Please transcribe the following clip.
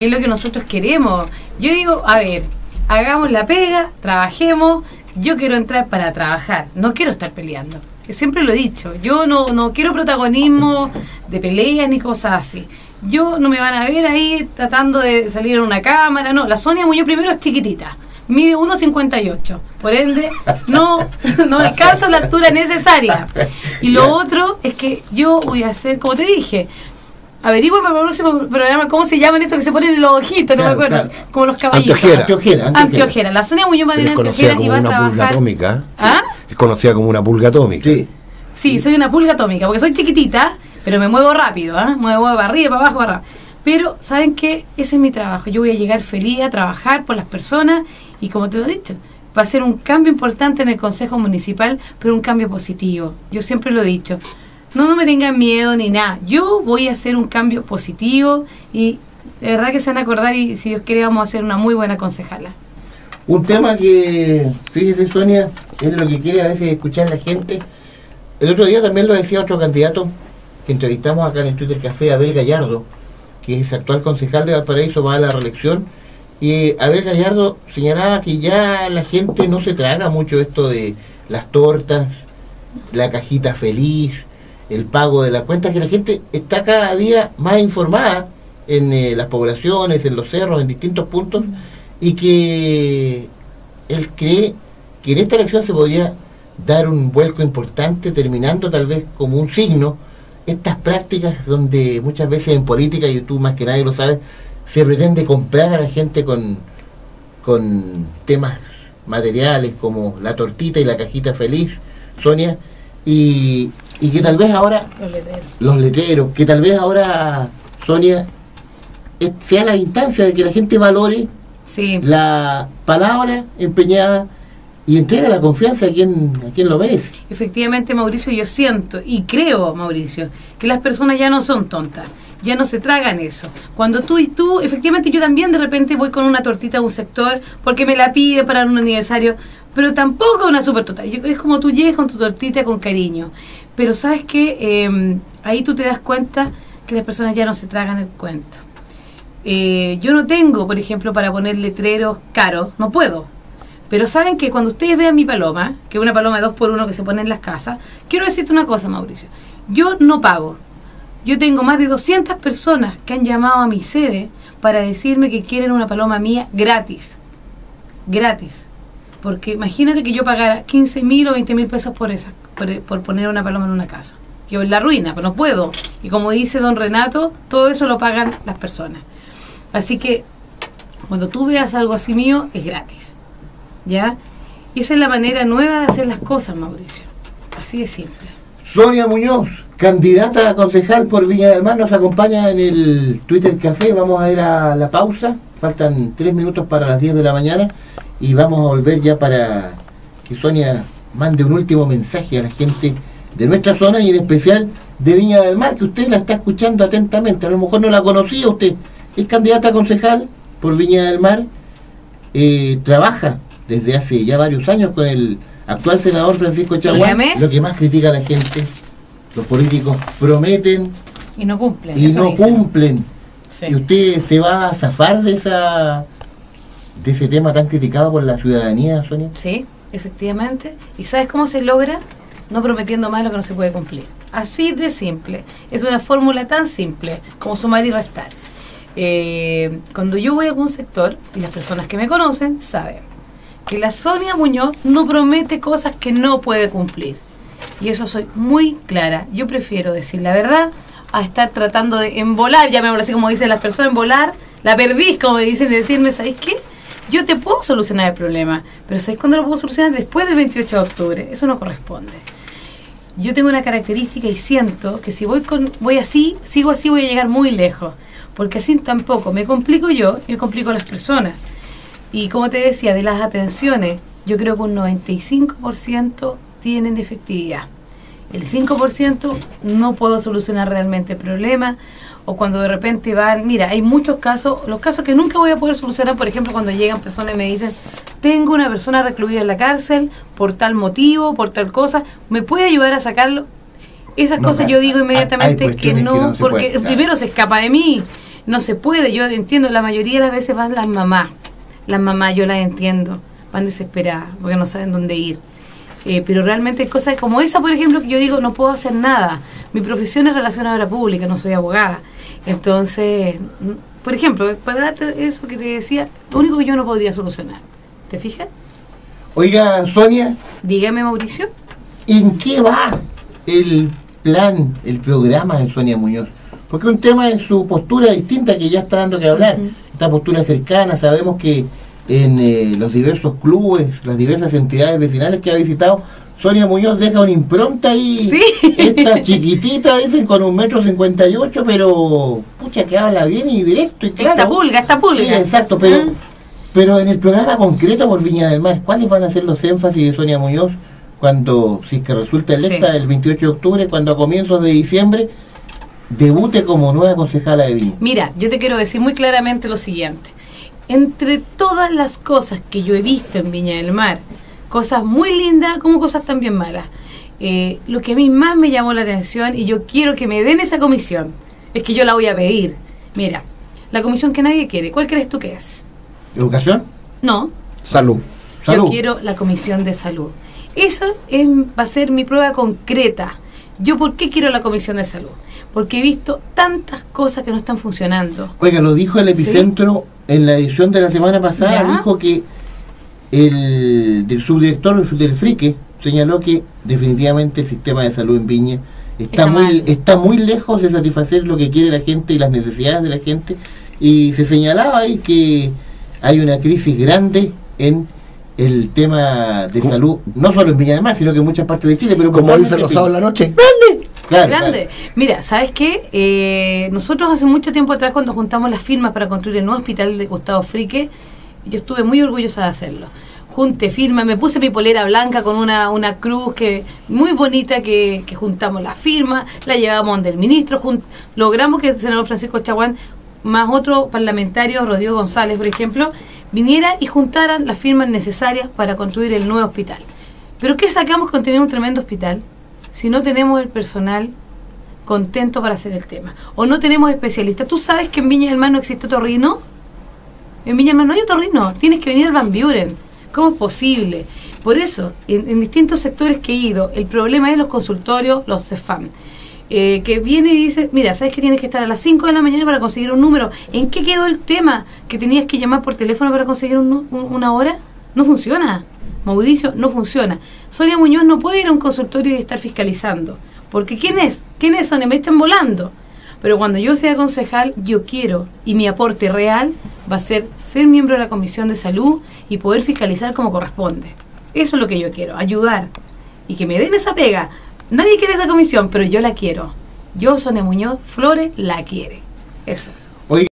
es lo que nosotros queremos. Yo digo, a ver, hagamos la pega, trabajemos. Yo quiero entrar para trabajar, no quiero estar peleando. Siempre lo he dicho, yo no, no quiero protagonismo de peleas ni cosas así. Yo no me van a ver ahí tratando de salir en una cámara, no. La Sonia Muñoz primero es chiquitita, mide 1,58. Por ende, no, no alcanzo la altura necesaria. Y lo otro es que yo voy a hacer, como te dije, Averigüen para el próximo programa cómo se llaman estos que se ponen en los ojitos, no me acuerdo. Como los caballitos. Anteojera. Anteojera. Anteojera. La Sonia Muñoz va a tener anteojera y va a una trabajar. Pulga atómica. ¿Ah? Es conocida como una pulga atómica. Sí. Sí, soy una pulga atómica, porque soy chiquitita, pero me muevo rápido, ¿ah? muevo para arriba, para abajo, para abajo. Pero, ¿saben qué? Ese es mi trabajo. Yo voy a llegar feliz a trabajar por las personas y, como te lo he dicho, va a ser un cambio importante en el Consejo Municipal, pero un cambio positivo. Yo siempre lo he dicho. No, no me tengan miedo ni nada. Yo voy a hacer un cambio positivo y de verdad que se van a acordar y si Dios quiere vamos a hacer una muy buena concejala. Un tema que, fíjese Sonia, es lo que quiere a veces escuchar la gente. El otro día también lo decía otro candidato que entrevistamos acá en el Twitter Café, Abel Gallardo, que es actual concejal de Valparaíso, va a la reelección. Y Abel Gallardo señalaba que ya la gente no se traga mucho esto de las tortas, la cajita feliz, el pago de la cuenta, que la gente está cada día más informada en eh, las poblaciones, en los cerros, en distintos puntos, y que él cree que en esta elección se podría dar un vuelco importante, terminando tal vez como un signo estas prácticas donde muchas veces en política, y tú más que nadie lo sabes, se pretende comprar a la gente con, con temas materiales como la tortita y la cajita feliz, Sonia, y, y que tal vez ahora Los letreros. los letreros, que tal vez ahora, Sonia, sea la instancia de que la gente valore Sí. la palabra empeñada y entrega la confianza a quien, a quien lo merece. Efectivamente, Mauricio, yo siento y creo, Mauricio, que las personas ya no son tontas, ya no se tragan eso. Cuando tú y tú, efectivamente, yo también de repente voy con una tortita a un sector porque me la piden para un aniversario, pero tampoco una super torta. Es como tú llegas con tu tortita con cariño. Pero sabes que ahí tú te das cuenta que las personas ya no se tragan el cuento. Eh, yo no tengo, por ejemplo, para poner letreros caros, no puedo. Pero saben que cuando ustedes vean mi paloma, que es una paloma de dos por uno que se pone en las casas, quiero decirte una cosa, Mauricio. Yo no pago. Yo tengo más de 200 personas que han llamado a mi sede para decirme que quieren una paloma mía gratis. Gratis. Porque imagínate que yo pagara 15 mil o 20 mil pesos por, esa, por, poner una paloma en una casa. Yo en la ruina, pero no puedo. Y como dice don Renato, todo eso lo pagan las personas. Así que cuando tú veas algo así mío, es gratis. ¿Ya? Y esa es la manera nueva de hacer las cosas, Mauricio. Así de simple. Sonia Muñoz, candidata a concejal por Viña del Mar, nos acompaña en el Twitter Café. Vamos a ir a la pausa. Faltan tres minutos para las 10 de la mañana y vamos a volver ya para que Sonia mande un último mensaje a la gente de nuestra zona y en especial de Viña del Mar, que usted la está escuchando atentamente. A lo mejor no la conocía usted. Es candidata a concejal por Viña del Mar. eh, trabaja desde hace ya varios años con el actual senador Francisco Chaguán. Lo que más critica a la gente, los políticos prometen Y no cumplen. y no dicen. cumplen. Sí. ¿Y usted se va a zafar de esa de ese tema tan criticado por la ciudadanía, Sonia? Sí, efectivamente. ¿Y sabes cómo se logra? No prometiendo más lo que no se puede cumplir. Así de simple. Es una fórmula tan simple como sumar y restar. Eh, cuando yo voy a algún sector, y las personas que me conocen saben, que la Sonia Muñoz no promete cosas que no puede cumplir. Y eso soy muy clara. Yo prefiero decir la verdad a estar tratando de embolar, llamémoslo así como dicen las personas, embolar, la perdís, como dicen, de decirme, ¿sabéis qué? Yo te puedo solucionar el problema, pero ¿sabéis cuándo lo puedo solucionar? Después del 28 de octubre. Eso no corresponde. Yo tengo una característica y siento que si voy con voy así, sigo así, voy a llegar muy lejos. Porque así tampoco me complico yo y complico a las personas. Y como te decía, de las atenciones, yo creo que un 95% tienen efectividad. El 5% no puedo solucionar realmente el problema. O cuando de repente van, mira, hay muchos casos, los casos que nunca voy a poder solucionar, por ejemplo, cuando llegan personas y me dicen, tengo una persona recluida en la cárcel por tal motivo, por tal cosa, ¿me puede ayudar a sacarlo? Esas No, cosas hay- yo digo inmediatamente que no, que no se porque claro. primero se escapa de mí. No se puede, yo entiendo, la mayoría de las veces van las mamás. Las mamás, yo las entiendo, van desesperadas porque no saben dónde ir. Eh, pero realmente hay cosas como esa, por ejemplo, que yo digo, no puedo hacer nada. Mi profesión es relacionadora pública, no soy abogada. Entonces, por ejemplo, para darte eso que te decía, lo único que yo no podría solucionar. ¿Te fijas? Oiga, Sonia, Dígame, Mauricio. ¿en qué va el plan, el programa de Sonia Muñoz? Porque un tema es su postura distinta que ya está dando que hablar. Esta postura cercana, sabemos que en eh, los diversos clubes, las diversas entidades vecinales que ha visitado, Sonia Muñoz deja una impronta ahí. Sí. Esta chiquitita, dicen, con un metro cincuenta y ocho, pero pucha que habla bien y directo y claro. Esta pulga, esta pulga. Sí, exacto, pero, Mm. pero en el programa concreto por Viña del Mar, ¿cuáles van a ser los énfasis de Sonia Muñoz cuando, si es que resulta electa Sí. el 28 de octubre, cuando a comienzos de diciembre debute como nueva concejala de Viña? Mira, yo te quiero decir muy claramente lo siguiente. Entre todas las cosas que yo he visto en Viña del Mar, cosas muy lindas como cosas también malas, eh, lo que a mí más me llamó la atención y yo quiero que me den esa comisión, es que yo la voy a pedir. Mira, la comisión que nadie quiere, ¿cuál crees tú que es? ¿Educación? No, Salud. Salud. yo quiero la comisión de salud. Esa es- va a ser mi prueba concreta. ¿Yo por qué quiero la comisión de salud? Porque he visto tantas cosas que no están funcionando. Oiga, lo dijo el Sí. epicentro en la edición de la semana pasada, Ya. dijo que el del subdirector del Frique señaló que definitivamente el sistema de salud en Viña está, Está muy mal. está muy lejos de satisfacer lo que quiere la gente y las necesidades de la gente y se señalaba ahí que hay una crisis grande en el tema de ¿Cómo? salud, no solo en Viña del Mar, sino que en muchas partes de Chile, pero Como dicen los sábados en la noche. Viña. Claro, grande. claro. Mira, ¿sabes qué? Eh, nosotros hace mucho tiempo atrás, cuando juntamos las firmas para construir el nuevo hospital de Gustavo Frique, yo estuve muy orgullosa de hacerlo. Junté firmas, me puse mi polera blanca con una, una cruz que muy bonita que, juntamos las firmas, la llevamos donde el ministro, jun- logramos que el senador Francisco Chaguán, más otro parlamentario, Rodrigo González, por ejemplo, viniera y juntaran las firmas necesarias para construir el nuevo hospital. Pero ¿qué sacamos con tener un tremendo hospital si no tenemos el personal contento para hacer el tema? O no tenemos especialistas. ¿Tú sabes que en Viña del Mar no existe otorrino? En Viña no hay otorrino. Tienes que venir al Van Buren. ¿Cómo es posible? Por eso, en, distintos sectores que he ido, el problema es los consultorios, los CEFAM. Eh, que viene y dice, mira, ¿sabes que tienes que estar a las 5 de la mañana para conseguir un número? ¿En qué quedó el tema? ¿Que tenías que llamar por teléfono para conseguir un una hora? No funciona. Mauricio, no funciona. Sonia Muñoz no puede ir a un consultorio y estar fiscalizando. Porque ¿quién es? ¿Quiénes son? Me están volando. Pero cuando yo sea concejal, yo quiero, y mi aporte real va a ser ser miembro de la Comisión de Salud y poder fiscalizar como corresponde. Eso es lo que yo quiero, ayudar. Y que me den esa pega. Nadie quiere esa comisión, pero yo la quiero. Yo, Sonia Muñoz Flores, la quiere. Eso.